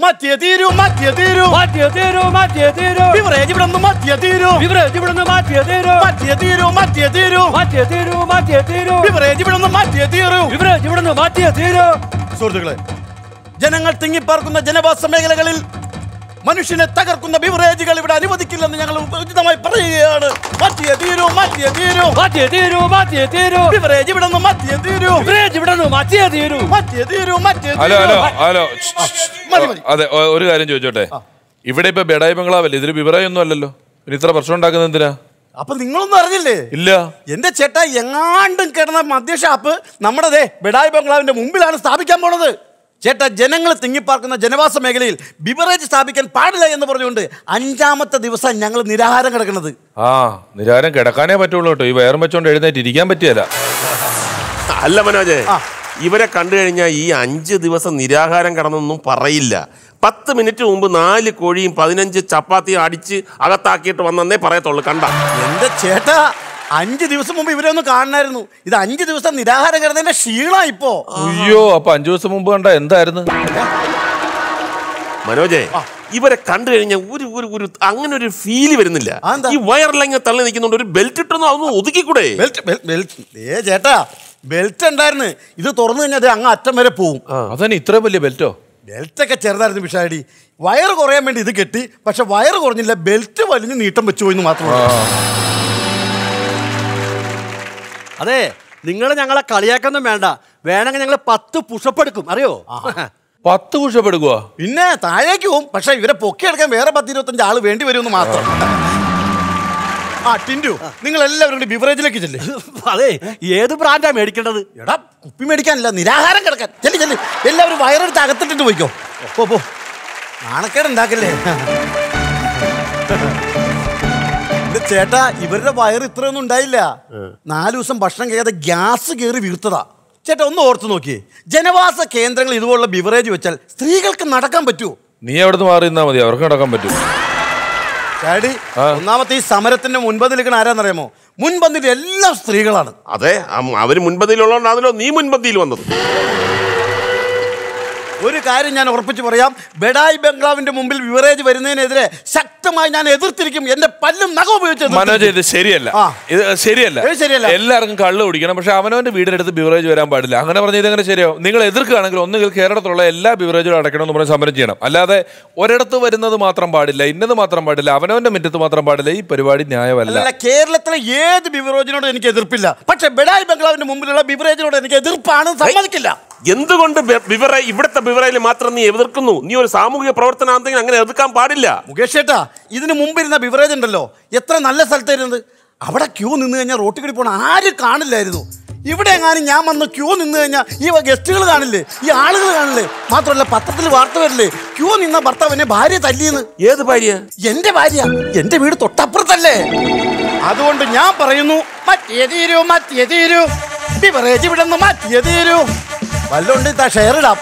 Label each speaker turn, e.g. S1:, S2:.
S1: മാറ്റിയേ തീരൂ മാറ്റിയേ തീരൂ
S2: മാറ്റിയേ തീരൂ മാറ്റിയേ തീരൂ
S1: ബിവറേജ് ഇവിടെ നിന്ന് മാറ്റിയേ തീരൂ
S2: ബിവറേജ് ഇവിടുന്ന് മാറ്റിയേ തീരൂ
S1: മാറ്റിയേ തീരൂ മാറ്റിയേ തീരൂ
S2: മാറ്റിയേ തീരൂ മാറ്റിയേ തീരൂ
S1: ബിവറേജ് ഇവിടെ നിന്ന് മാറ്റിയേ തീരൂ
S2: ബിവറേജ് ഇവിടുന്ന് മാറ്റിയേ തീരൂ
S1: സുഹൃത്തുക്കളെ ജനങ്ങൾ തിങ്ങിപ്പാർക്കുന്ന ജനവാസ മേഖലകളിൽ മനുഷ്യനെ തകർക്കുന്ന ബിവറേജുകൾ ഇവിടെ അനുവദിക്കില്ലെന്ന് ഞങ്ങൾ ഉചിതമായി പറയുകയാണ് മാറ്റിയേ തീരൂ മാറ്റിയേ തീരൂ
S2: മാറ്റിയേ തീരൂ മാറ്റിയേ തീരൂ
S1: ബിവറേജ് ഇവിടെ നിന്ന് മാറ്റിയേ തീരൂ
S2: ബിവറേജ് ഇവിടുന്ന് മാറ്റിയേ തീരൂ
S1: മാറ്റിയേ തീരൂ മാറ്റിയേ
S3: ഹലോ ഹലോ ഹലോ. അതെ ഒരു കാര്യം ചോദിച്ചോട്ടെ? ഇവിടെ ഇപ്പൊ ബെഡായി ബംഗ്ലാവല്ലേ? ഇതിന് വിവരമൊന്നും അല്ലല്ലോ. ഇനി ഇത്ര പ്രശ്നം ഉണ്ടാക്കുന്നത് എന്തിനാ?
S1: അപ്പൊ നിങ്ങളൊന്നും അറിഞ്ഞില്ലേ?
S3: ഇല്ല.
S1: എന്റെ ചേട്ടാ എങ്ങാണ്ടും കിടന്ന മദ്യഷാപ്പ് നമ്മുടെ ദേ ബെഡായി ബംഗ്ലാവിന്റെ മുമ്പിലാണ് സ്ഥാപിക്കാൻ പോണത്. ചേട്ടാ ജനങ്ങൾ തിങ്ങിപ്പാർക്കുന്ന ജനവാസ മേഖലയിൽ ബിവറേജ് സ്ഥാപിക്കാൻ പാടില്ല എന്ന് പറഞ്ഞുകൊണ്ട് അഞ്ചാമത്തെ ദിവസം ഞങ്ങൾ നിരാഹാരം കിടക്കുന്നത്
S3: ആ നിരാഹാരം കിടക്കാനേ പറ്റുള്ളൂ കേട്ടോ. ഈ വയറും വെച്ചോണ്ട് എഴുന്നേറ്റ് ഇരിക്കാൻ പറ്റിയല്ല.
S4: അല്ല മനോജേ.
S1: ആ.
S4: ഇവരെ കണ്ടു കഴിഞ്ഞാൽ ഈ അഞ്ച് ദിവസം നിരാഹാരം കടന്നൊന്നും പറയില്ല. പത്ത് മിനിറ്റ് മുമ്പ് നാല് കോഴിയും പതിനഞ്ച് ചപ്പാത്തിയും അടിച്ച് അകത്താക്കിയിട്ട് വന്നെന്നേ പറയത്തുള്ളൂ. കണ്ട?
S1: എന്റെ ചേട്ടാ അഞ്ച് ദിവസം മുമ്പ് ഇവരെ ഒന്ന് കാണണമായിരുന്നു ഇത് അഞ്ച് ദിവസം നിരാഹാരം കിടന്നതിന്റെ ക്ഷീണ ഇപ്പോ.
S3: അയ്യോ അപ്പൊ അഞ്ചു ദിവസം മുമ്പ് കണ്ട എന്തായിരുന്നു?
S4: മനോജേ ഇവരെ കണ്ടു കഴിഞ്ഞാൽ ഒരു ഒരു ഒരു അങ്ങനെ ഒരു ഫീൽ വരുന്നില്ല? ഈ വയറിലങ്ങ് തള്ളി നിൽക്കുന്നുണ്ട് ഒരു ബെൽറ്റ് ഇട്ടൊന്നും അതൊന്നും ഒതുക്കിക്കൂടെ?
S1: ബെൽറ്റ് ബെൽറ്റ് ഏ ചേട്ടാ ബെൽറ്റ് ഉണ്ടായിരുന്നു. ഇത് തുറന്നു കഴിഞ്ഞാൽ അത് അങ്ങ് അറ്റം വരെ പോവും.
S3: അതന്നെ ഇത്രയും വലിയ ബെൽറ്റോ?
S1: ബെൽറ്റൊക്കെ ചെറുതായിരുന്നു പിഷാടി വയറ് കുറയാൻ വേണ്ടി ഇത് കെട്ടി. പക്ഷെ വയർ കുറഞ്ഞില്ല ബെൽറ്റ് വലിഞ്ഞ് നീട്ടം വെച്ചു പോയിന്ന് മാത്രമേ
S2: അതെ നിങ്ങൾ ഞങ്ങളെ കളിയാക്കൊന്നും വേണ്ട. വേണമെങ്കിൽ ഞങ്ങൾ പത്ത് പുഷപ്പ് എടുക്കും. അറിയോ?
S3: പത്ത് പുഷപ്പ് എടുക്കുക
S1: പിന്നെ താഴേക്ക് പോവും. പക്ഷെ ഇവരെ പൊക്കിയെടുക്കാൻ വേറെ പത്ത് ഇരുപത്തഞ്ച് ആൾ വേണ്ടി വരുമെന്ന് മാത്രം. ആ ടിൻഡു നിങ്ങൾ എല്ലാവരും കൂടി ബിവറേജിലേക്ക് ചെല്ലേ.
S2: അതെ ഏത് ബ്രാൻഡാ മേടിക്കേണ്ടത്?
S1: എടാ കുപ്പി മേടിക്കാനല്ല നിരാഹാരം കിടക്കാൻ. ചെല്ലി ചെല്ലി. എല്ലാവരും വയറെടുത്ത് അകത്തിട്ടിട്ട് പോയിക്കോ. പോ പോ. നാണക്കേട് ഉണ്ടാക്കല്ലേ? ചേട്ടാ ഇവരുടെ വയറ് ഇത്രയൊന്നും ഉണ്ടായില്ല. നാലു ദിവസം ഭക്ഷണം കഴിയാതെ ഗ്യാസ് കയറി വീർത്തതാ ചേട്ടാ ഒന്ന് ഓർത്തു നോക്കിയേ. ജനവാസ കേന്ദ്രങ്ങൾ ഇതുപോലുള്ള ബിവറേജ് വെച്ചാൽ സ്ത്രീകൾക്ക് നടക്കാൻ പറ്റുമോ
S3: നീ മാറി നിന്നാ മതി അവർക്ക് നടക്കാൻ പറ്റും.
S1: ഡാഡി ഒന്നാമത്തെ ഈ സമരത്തിന്റെ മുൻപന്തിൽ നിൽക്കുന്ന ആരാന്നറിയാമോ? മുൻപന്തിൽ എല്ലാം സ്ത്രീകളാണ്.
S4: അതെ അവർ അവർ മുൻപന്തിയിലുള്ളതുകൊണ്ടാണല്ലോ നീ മുൻപന്തിയിൽ വന്നത്.
S1: ഒരു കാര്യം ഞാൻ ഉറപ്പിച്ച് പറയാം. ബെഡായി ബംഗ്ലാവിന്റെ മുമ്പിൽ വിവറേജ് വരുന്നതിനെതിരെ ശക്തമായി ഞാൻ എതിർത്തിരിക്കും. എന്റെ പല്ലും നഖം ഉപയോഗിച്ചത്
S3: മനോജ്. ഇത് ശരിയല്ല. ഇത് ശരിയല്ല.
S1: ശരിയല്ല.
S3: എല്ലാവർക്കും കള്ള് കുടിക്കണം. പക്ഷെ അവനവന്റെ വീടിനടുത്ത് ബിവറേജ് വരാൻ പാടില്ല. അങ്ങനെ പറഞ്ഞ ഇതെങ്ങനെ ശരിയാവും? നിങ്ങൾ എതിർക്കുകയാണെങ്കിൽ ഒന്നുകിൽ കേരളത്തിലുള്ള എല്ലാ ബിവറേജുകളും അടയ്ക്കണം എന്ന് പറഞ്ഞ് സമരം ചെയ്യണം. അല്ലാതെ ഒരിടത്ത് വരുന്നത് മാത്രം പാടില്ല ഇന്നത് മാത്രം പാടില്ല അവനവന്റെ മുറ്റത്ത് മാത്രം പാടില്ല ഈ പരിപാടി ന്യായമല്ല.
S1: കേരളത്തിലെ ഏത് ബിവറേജിനോട് എനിക്ക് എതിർപ്പില്ല. പക്ഷെ ബെഡായി ബംഗ്ലാവിന്റെ മുമ്പിലുള്ള ബിവറേജിനോട് എനിക്ക് എതിർപ്പാണ് സമ്മതിക്കില്ല.
S4: എന്തുകൊണ്ട് വിവര ബിവറ ഇവിടുത്തെ ബിവറയിൽ മാത്രം നീ എതിർക്കുന്നു? നീ ഒരു സാമൂഹിക പ്രവർത്തനാന്തെങ്കിൽ അങ്ങനെ എതിർക്കാൻ പാടില്ല.
S1: മുകേഷ് ചേട്ടാ ഇതിന് മുമ്പിരുന്ന ബിവറേജ് ഉണ്ടല്ലോ. എത്ര നല്ല സ്ഥലത്തായിരുന്നത്? അവിടെ ക്യൂ നിന്ന് കഴിഞ്ഞാൽ റോട്ടിൽ കൂടി പോകണം ആരും കാണില്ലായിരുന്നു. ഇവിടെ എങ്ങാനും ഞാൻ വന്ന് ക്യൂ നിന്ന് കഴിഞ്ഞാൽ ഈ ഗസ്റ്റുകൾ കാണില്ലേ? ഈ ആളുകൾ കാണില്ലേ? മാത്രമല്ല പത്രത്തിൽ വാർത്ത വരില്ലേ? ക്യൂ നിന്ന ഭർത്താവിനെ ഭാര്യ തല്ലിയെന്ന്.
S4: ഏത് ഭാര്യ?
S1: എന്റെ ഭാര്യ. എന്റെ വീട് തൊട്ടപ്പുറത്തല്ലേ? അതുകൊണ്ട് ഞാൻ പറയുന്നു മറ്റേ തീരൂ മറ്റേ തീരൂ. ബിവറേജ് ഇവിടെ നിന്ന് മാറ്റിയേ തീരൂ. വല്ലോണ്ട് ഷെയർ ഇടാം.